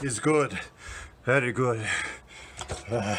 It's good. Very good. Uh,